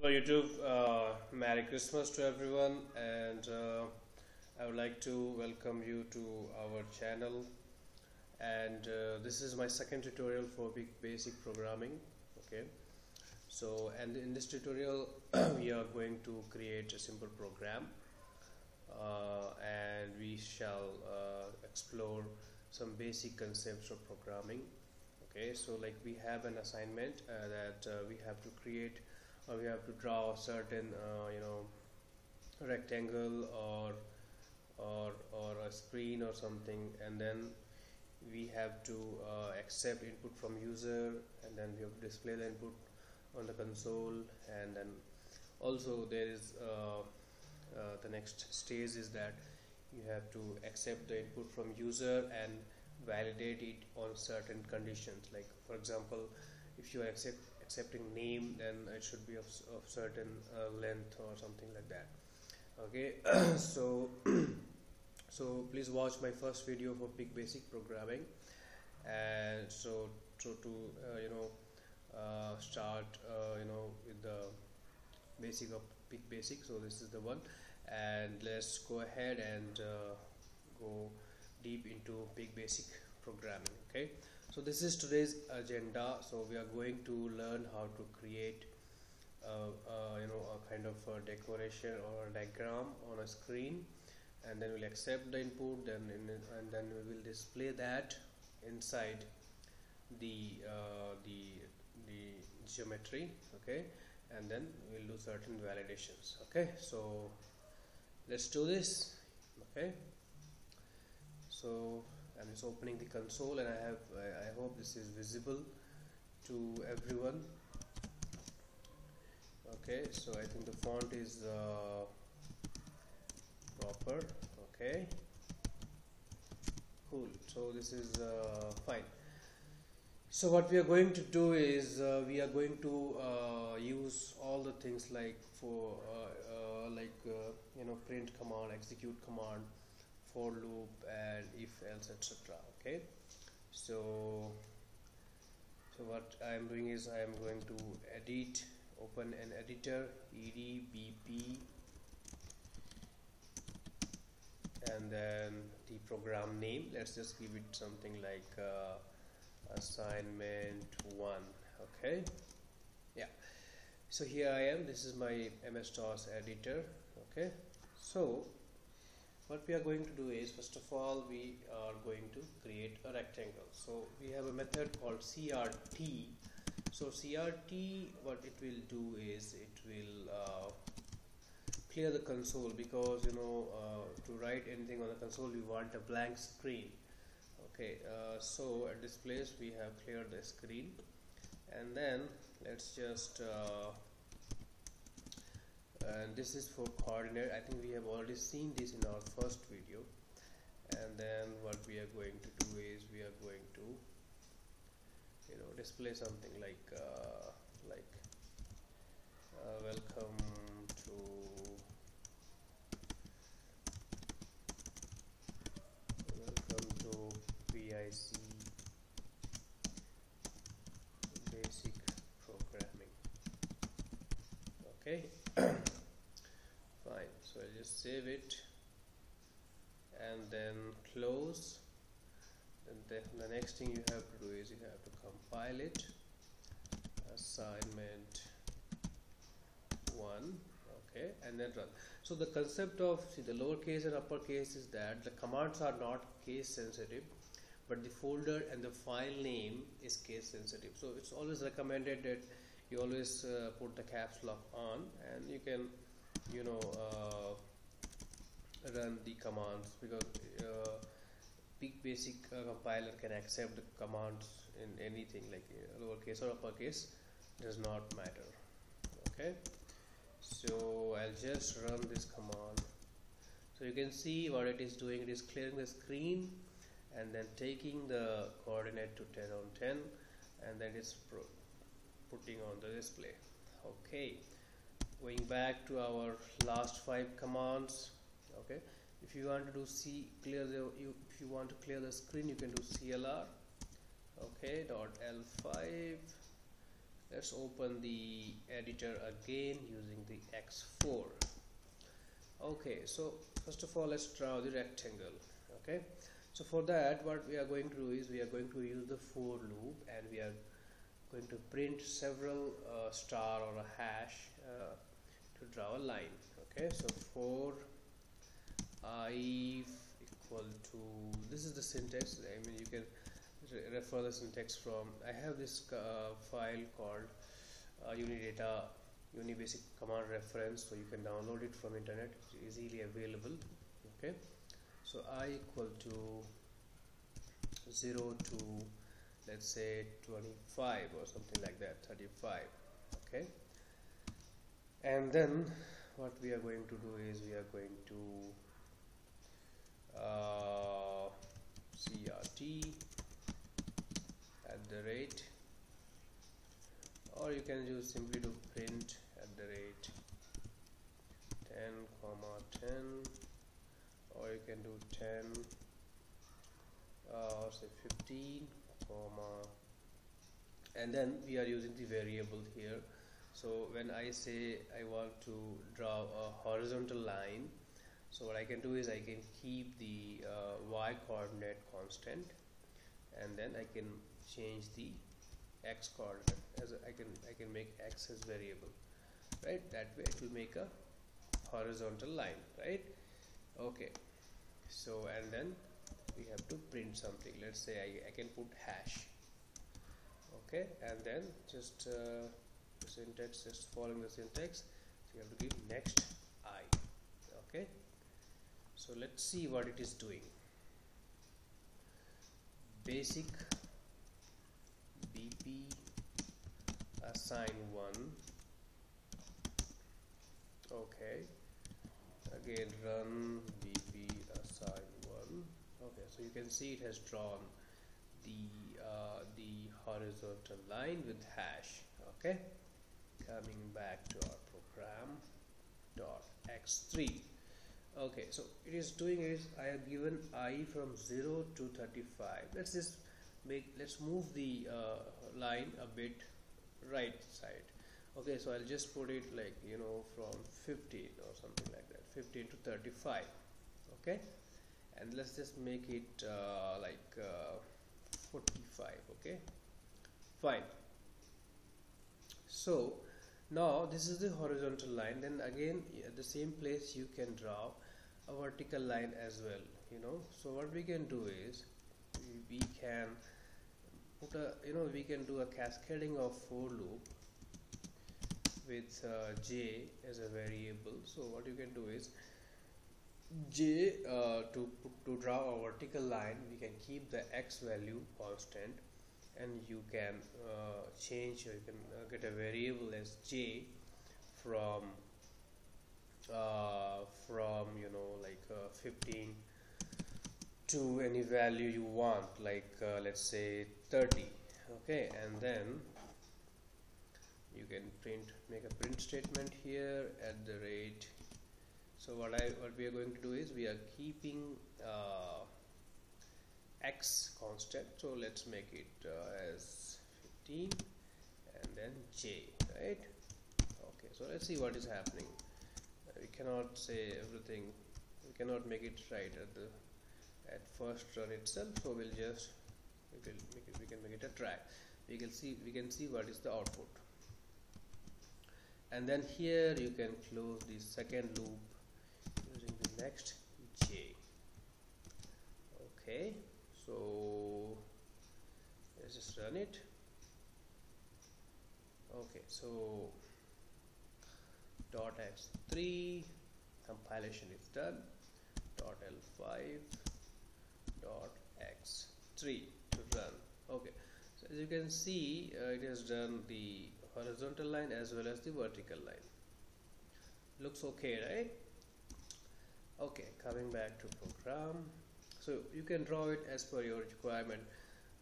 Hello YouTube, uh, Merry Christmas to everyone and uh, I would like to welcome you to our channel. And uh, this is my second tutorial for basic programming okay? So and in this tutorial we are going to create a simple program uh, and we shall uh, explore some basic concepts of programming okay? So like we have an assignment uh, that we have to create we have to draw a certain uh, you know rectangle or or or a screen or something and then we have to uh, accept input from user and then we have to display the input on the console and then also there is uh, uh, the next stage is that you have to accept the input from user and validate it on certain conditions. Like for example if you accept accepting name then it should be of, of certain uh, length or something like that. Okay? So so please watch my first video for PIC basic programming. And so to, to uh, you know uh, start uh, you know with the basic of PIC basic. So this is the one. And let's go ahead and uh, go deep into PIC basic programming okay? So this is today's agenda. So we are going to learn how to create uh, uh, you know a kind of a decoration or a diagram on a screen. And then we'll accept the input then in, and then we will display that inside the uh, the the geometry okay? And then we'll do certain validations okay? So let's do this okay? So I'm just opening the console and I have I, hope this is visible to everyone. Okay so I think the font is uh, proper. Okay. Cool. So this is uh, fine. So what we are going to do is uh, we are going to uh, use all the things like for uh, uh, like you know print command execute command for loop and if else etc okay? So so what I am doing is I am going to edit open an editor edbp and then the program name. Let's just give it something like uh, assignment 1 okay? Yeah. So here I am. This is my MS-DOS editor okay? So what we are going to do is first of all we are going to create a rectangle. So we have a method called CRT so CRT what it will do is it will uh, clear the console because you know uh, to write anything on the console we want a blank screen. Okay uh, so at this place we have cleared the screen. And then let's just uh, and this is for coordinate. I think we have already seen this in our first video. And then what we are going to do is we are going to you know display something like uh, like uh, welcome to welcome to PIC basic programming. Okay just save it and then close. Then the, next thing you have to do is you have to compile it. Assignment 1 okay and then run. So the concept of see the lowercase and uppercase is that the commands are not case sensitive but the folder and the file name is case sensitive. So it's always recommended that you always uh, put the caps lock on and you can you know uh, run the commands because uh, basic uh, compiler can accept the commands in anything like uh, lowercase or uppercase does not matter. Okay? So I'll just run this command. So you can see what it is doing. It is clearing the screen and then taking the coordinate to 10 on 10 and then it's putting on the display. Okay. Going back to our last five commands okay? If you want to do C clear the you, if you want to clear the screen you can do CLR okay? Dot L5 let's open the editor again using the x4 okay so first of all let's draw the rectangle okay? So for that what we are going to do is we are going to use the for loop and we are going to print several uh, star or a hash uh, to draw a line okay? So for i equal to this is the syntax I mean you can re refer the syntax from I have this uh, file called uh, unidata unibasic command reference so you can download it from internet it's easily available okay? So i equal to 0 to let's say 25 or something like that 35 okay? And then what we are going to do is we are going to uh, crt at the rate or you can use simply to print at the rate 10 comma 10 or you can do 10 uh, say 15 comma and then we are using the variable here. So when I say I want to draw a horizontal line so what I can do is I can keep the uh, y coordinate constant and then I can change the x coordinate as I can I can make x as variable right? That way it will make a horizontal line right? Okay. So and then we have to print something. Let's say I, I can put hash. Okay? And then just uh, the syntax just following the syntax so you have to give next i. Okay so let's see what it is doing. Basic bp assign 1 okay. Again run bp assign 1 okay so you can see it has drawn the uh, the horizontal line with hash. Okay. Coming back to our program dot x3 okay so it is doing is I have given i from 0 to 35 let's just make let's move the uh, line a bit right side. Okay so I'll just put it like you know from 15 or something like that 15 to 35 okay? And let's just make it uh, like uh, 45 okay? Fine. So now this is the horizontal line. Then again at the same place you can draw a vertical line as well you know. So what we can do is we can put a you know we can do a cascading of for loop with uh, j as a variable. So what you can do is j uh, to to draw a vertical line we can keep the x value constant and you can uh, change you can uh, get a variable as j from uh, from you know like uh, 15 to any value you want like uh, let's say 30 okay? And then you can print make a print statement here at the rate. So what I what we are going to do is we are keeping uh, x constant. So let's make it uh, as 15 and then j right? Okay so let's see what is happening we cannot say everything we cannot make it right at the at first run itself so we'll just we will make it we can make it a track. We can see we can see what is the output. And then here you can close the second loop using the next j. Okay so let's just run it. Okay so dot x3 compilation is done dot l5 dot x3 to run. Okay. So as you can see uh, it has done the horizontal line as well as the vertical line. Looks okay right? Okay coming back to program. So you can draw it as per your requirement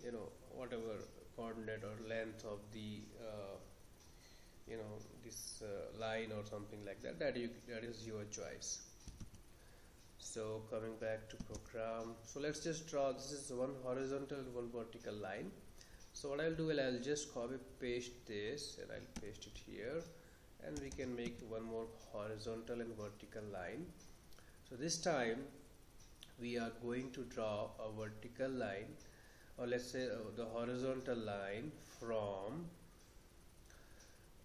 you know whatever coordinate or length of the uh, you know this uh, line or something like that that you that is your choice. So coming back to program so let's just draw this is one horizontal one vertical line. So what I'll do is I'll just copy paste this and I'll paste it here and we can make one more horizontal and vertical line. So this time we are going to draw a vertical line or let's say uh, the horizontal line from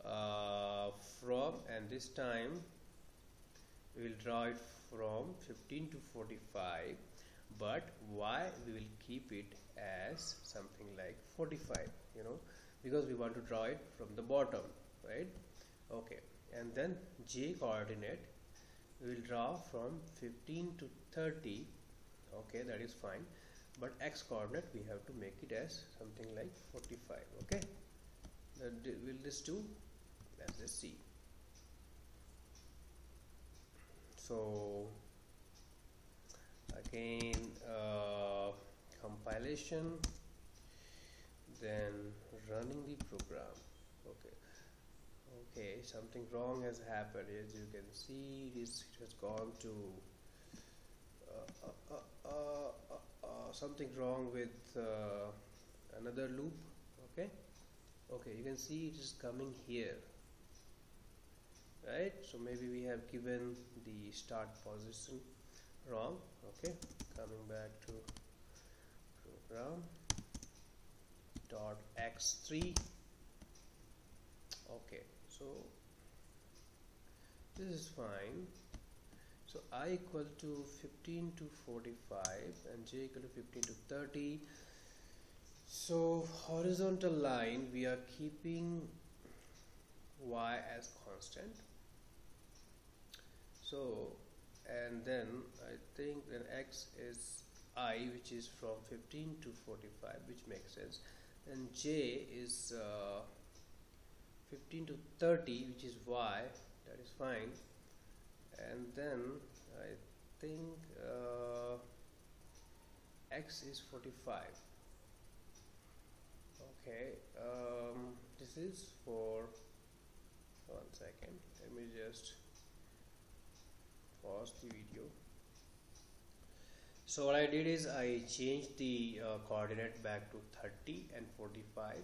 uh, from and this time we will draw it from 15 to 45 but why we will keep it as something like 45 you know? Because we want to draw it from the bottom right? Okay and then j coordinate we will draw from 15 to 30 okay that is fine but x coordinate we have to make it as something like 45 okay? That will this do let's see. So again uh, compilation then running the program. Okay. Okay something wrong has happened. As you can see this it has gone to uh, uh, uh, uh, uh something wrong with another loop. Okay. Okay you can see it is coming here right? So maybe we have given the start position wrong. Okay. Coming back to program. Dot x3 okay. So this is fine. So i equal to 15 to 45 and j equal to 15 to 30 so horizontal line we are keeping y as constant so and then I think then x is i which is from 15 to 45 which makes sense. And j is uh, 15 to 30 which is y that is fine. And then I think uh, x is 45 okay um, this is for one second let me just pause the video. So what I did is I changed the uh, coordinate back to 30 and 45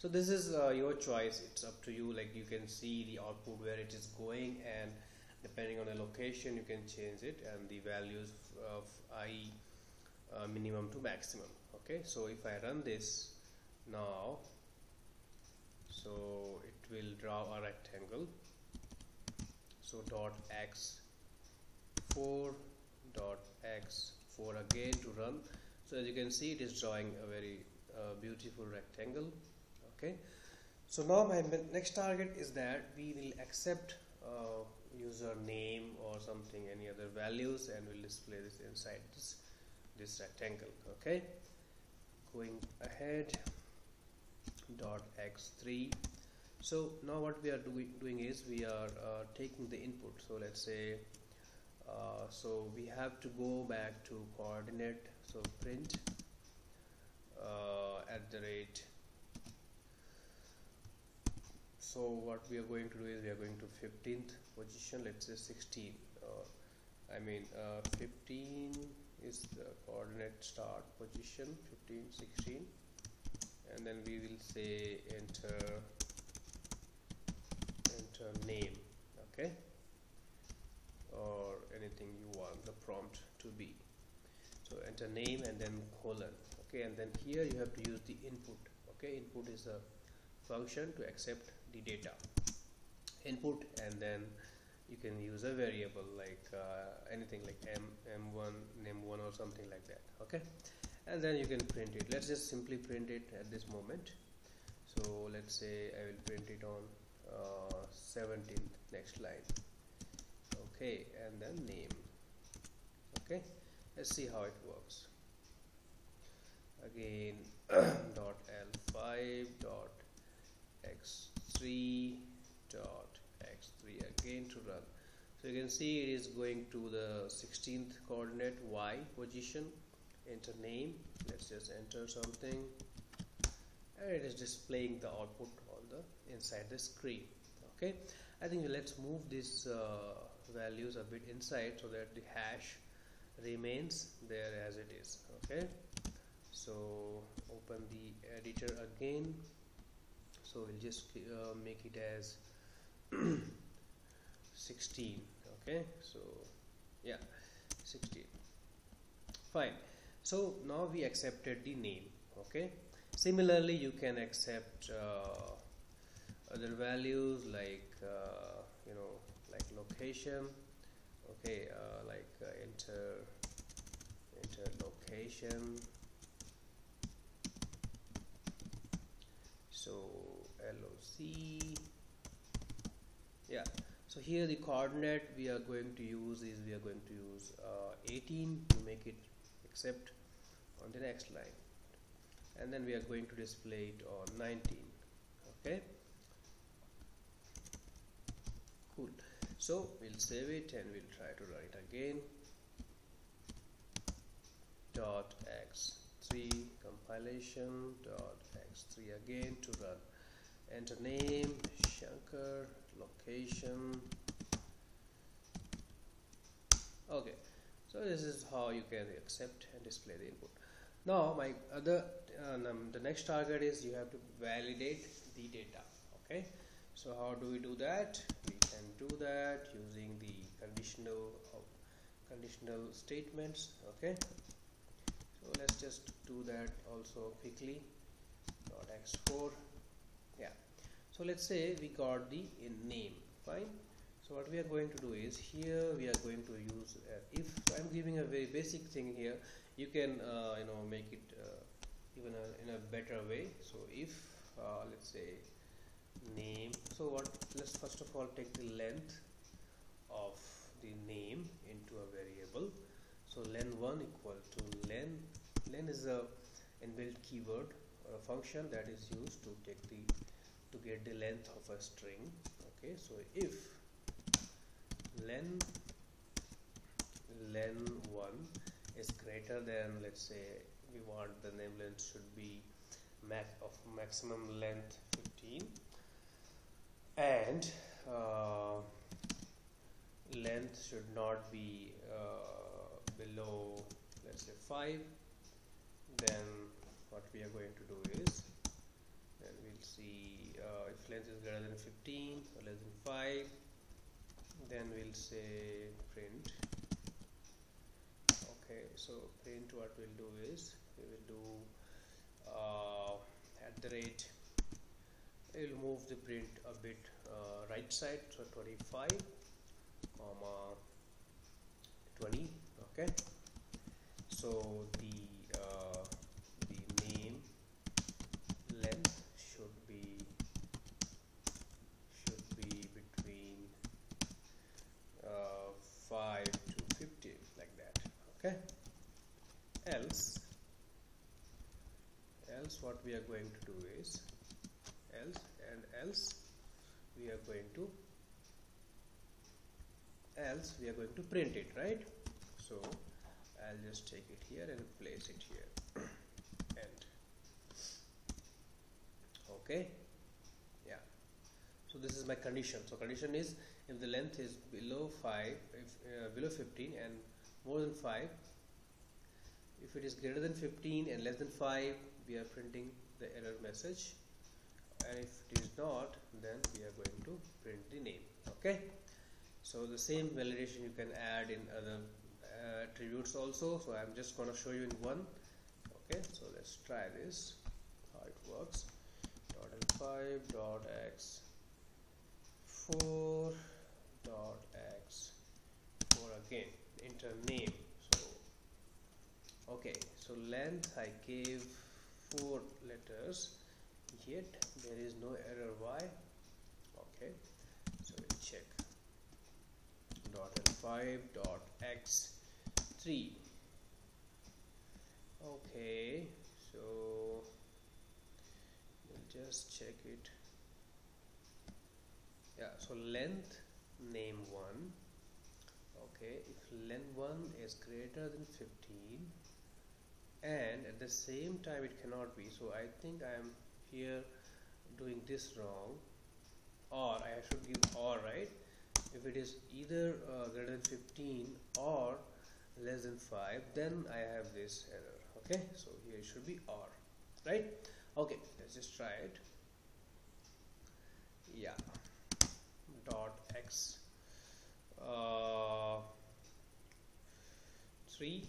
so this is uh, your choice. It's up to you. Like you can see the output where it is going and depending on the location you can change it and the values of i uh, minimum to maximum. Okay? So if I run this now so it will draw a rectangle. So dot x 4 dot x 4 again to run. So as you can see it is drawing a very uh, beautiful rectangle okay? So now my next target is that we will accept uh, user name or something any other values and we'll display this inside this this rectangle okay? Going ahead dot x3 so now what we are doing doing is we are uh, taking the input. So let's say uh, so we have to go back to coordinate so print uh, at the rate. So what we are going to do is we are going to 15th position let's say 16 uh, I mean uh, 15 is the coordinate start position 15 16 and then we will say enter enter name okay or anything you want the prompt to be. So enter name and then colon okay? And then here you have to use the input okay? Input is a function to accept the data. Input and then you can use a variable like uh, anything like m m1 name1 or something like that okay? And then you can print it. Let's just simply print it at this moment. So let's say I will print it on uh, 17th next line okay and then name. Okay let's see how it works. Again dot l5 dot x3 dot x3 again to run. So you can see it is going to the 16th coordinate y position. Enter name. Let's just enter something. And it is displaying the output on the inside the screen. Okay I think let's move this uh, values a bit inside so that the hash remains there as it is okay? So open the editor again. So we'll just uh, make it as 16 okay? So yeah 16 fine. So now we accepted the name okay? Similarly you can accept uh, other values like uh, you know like location okay uh, like uh, enter enter location so LOC yeah so here the coordinate we are going to use is we are going to use uh, 18 to make it accept on the next line. And then we are going to display it on 19 okay cool so we'll save it and we'll try to run it again. Dot x3 compilation. Dot x3 again to run. Enter name Shankar location. Okay. So this is how you can accept and display the input. Now my other um, the next target is you have to validate the data. Okay? So how do we do that do that using the conditional conditional statements okay? So let's just do that also quickly. Dot x4 yeah. So let's say we got the in name fine? So what we are going to do is here we are going to use uh, if I'm giving a very basic thing here. You can uh, you know make it uh, even a, in a better way. So if uh, let's say name. So what let's first of all take the length of the name into a variable. So len1 equal to len len is a inbuilt keyword or a function that is used to take the to get the length of a string. Okay so if len len1 is greater than let's say we want the name length should be max of maximum length 15 and uh, length should not be uh, below let's say 5 then what we are going to do is then we'll see uh, if length is greater than 15 or less than 5 then we'll say print. Okay so print what we'll do is we will do uh, at the rate we'll move the print a bit uh, right side so 25 comma 20 okay? So the uh, the name length should be should be between uh, 5 to 15 like that okay? Else else what we are going to do is else we are going to else we are going to print it right? So I'll just take it here and place it here. And okay yeah. So this is my condition. So condition is if the length is below 5 if uh, below 15 and more than 5 if it is greater than 15 and less than 5 we are printing the error message and if it is not then we are going to print the name okay? So the same validation you can add in other uh, attributes also. So I'm just going to show you in one okay? So let's try this. How it works. Dot l5 dot x 4 dot x 4 again. Enter name. So okay. So length I gave four letters yet there is no error. Why? Okay so we'll check. Dot l5 dot x 3 okay so we'll just check it. Yeah so length name 1 okay if length 1 is greater than 15 and at the same time it cannot be so I think I am here doing this wrong or I should give or right? If it is either uh, greater than 15 or less than 5 then I have this error okay? So here it should be r right? Okay let's just try it. Yeah. Dot x uh, 3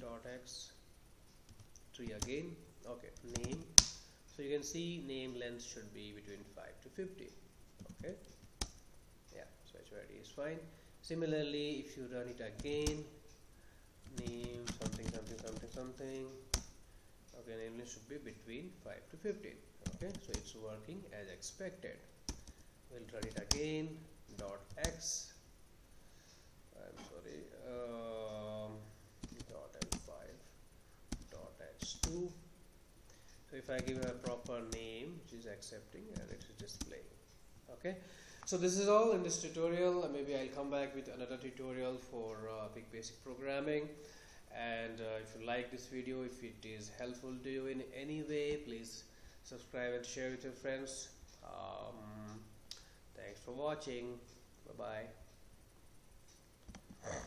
dot x 3 again okay. Name. So you can see name length should be between 5 to 50 okay? Yeah. So HYD is fine. Similarly if you run it again name something something something something okay name length should be between 5 to 15 okay? So it's working as expected. We'll run it again. Dot x. I'm sorry. Um, dot l5 dot h2 if I give her a proper name is accepting and it is displaying okay? So this is all in this tutorial maybe I'll come back with another tutorial for uh, PIC basic programming. And uh, if you like this video if it is helpful to you in any way please subscribe and share with your friends. Um, thanks for watching. Bye bye